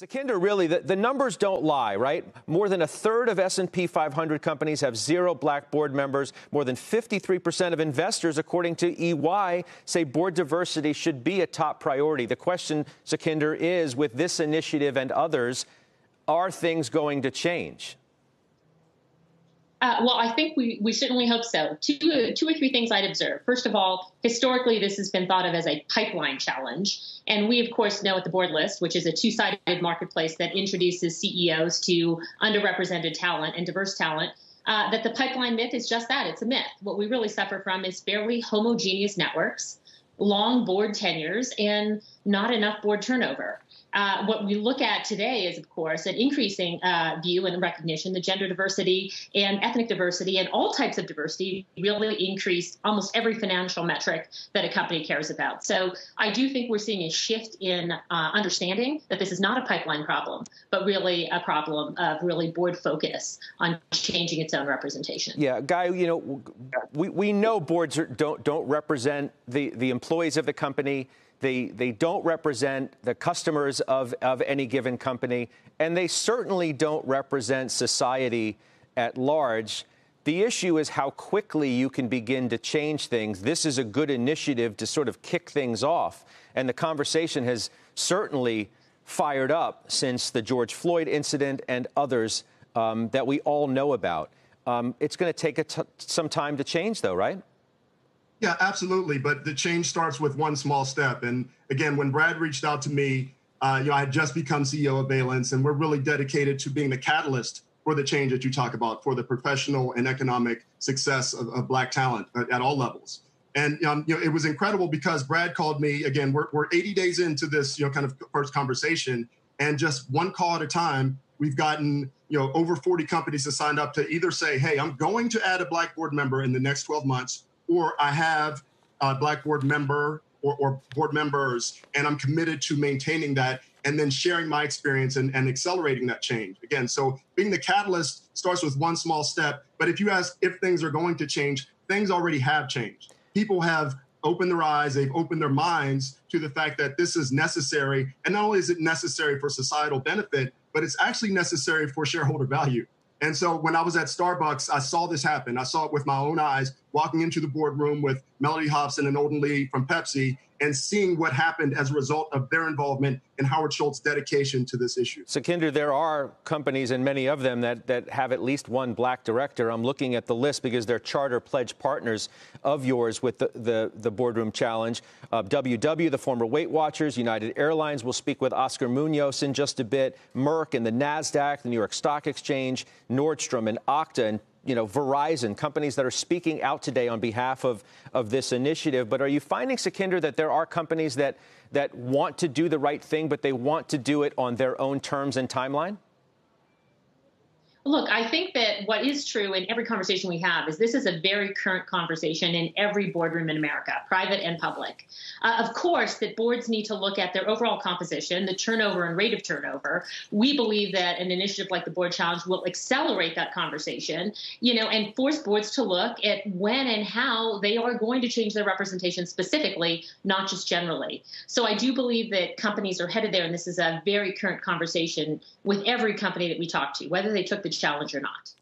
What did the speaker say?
Sukhinder, really, the, the, numbers don't lie, right? More than a third of S&P 500 companies have zero black board members. More than 53% of investors, according to EY, say board diversity should be a top priority. The question, Sukhinder, is with this initiative and others, are things going to change? Uh, well, I think we, we certainly hope so. Two, two or three things I'd observe. First of all, historically, this has been thought of as a pipeline challenge. And we, of course, know at the Boardlist, which is a two sided marketplace that introduces CEOs to underrepresented talent and diverse talent, uh, that the pipeline myth is just that it's a myth. What we really suffer from is fairly homogeneous networks, long board tenures, and not enough board turnover. Uh, what we look at today is, of course, an increasing uh, view and recognition that gender diversity and ethnic diversity and all types of diversity really increase almost every financial metric that a company cares about. So I do think we're seeing a shift in uh, understanding that this is not a pipeline problem, but really a problem of really board focus on changing its own representation. Yeah, Guy, you know, we, we know boards don't don't represent the, the employees of the company they, they don't represent the customers of, of any given company, and they certainly don't represent society at large. The issue is how quickly you can begin to change things. This is a good initiative to sort of kick things off. And the conversation has certainly fired up since the George Floyd incident and others um, that we all know about. Um, it's going to take some time to change, though, right? Yeah, absolutely. But the change starts with one small step. And again, when Brad reached out to me, uh, you know, I had just become CEO of Valence, and we're really dedicated to being the catalyst for the change that you talk about, for the professional and economic success of, of Black talent at, at, all levels. And um, you know, it was incredible because Brad called me again. We're, we're 80 days into this, you know, kind of first conversation, and just one call at a time, we've gotten you know over 40 companies to sign up to either say, "Hey, I'm going to add a Black board member in the next 12 months," or I have a Black board member or, or, board members, and I'm committed to maintaining that and then sharing my experience and, and accelerating that change. Again, so being the catalyst starts with one small step. But if you ask if things are going to change, things already have changed. People have opened their eyes, they've opened their minds to the fact that this is necessary. And not only is it necessary for societal benefit, but it's actually necessary for shareholder value. And so when I was at Starbucks, I saw this happen. I saw it with my own eyes, walking into the boardroom with Mellody Hobson and Olden Lee from Pepsi and seeing what happened as a result of their involvement in Howard Schultz's dedication to this issue. Sukhinder, there are companies, and many of them, that, that have at least one black director. I'm looking at the list because they're charter pledge partners of yours with the, the, the boardroom challenge. Uh, WW, the former Weight Watchers, United Airlines will speak with Oscar Munoz in just a bit, Merck and the NASDAQ, the New York Stock Exchange, Nordstrom and Okta and you know, Verizon, companies that are speaking out today on behalf of, of this initiative. But are you finding, Sukhinder, that there are companies that, that want to do the right thing, but they want to do it on their own terms and timeline? Look, I think that what is true in every conversation we have is this is a very current conversation in every boardroom in America, private and public. Uh, of course, that boards need to look at their overall composition, the turnover and rate of turnover. We believe that an initiative like the Board Challenge will accelerate that conversation, you know, and force boards to look at when and how they are going to change their representation specifically, not just generally. So I do believe that companies are headed there, and this is a very current conversation with every company that we talk to, whether they took the challenge or not.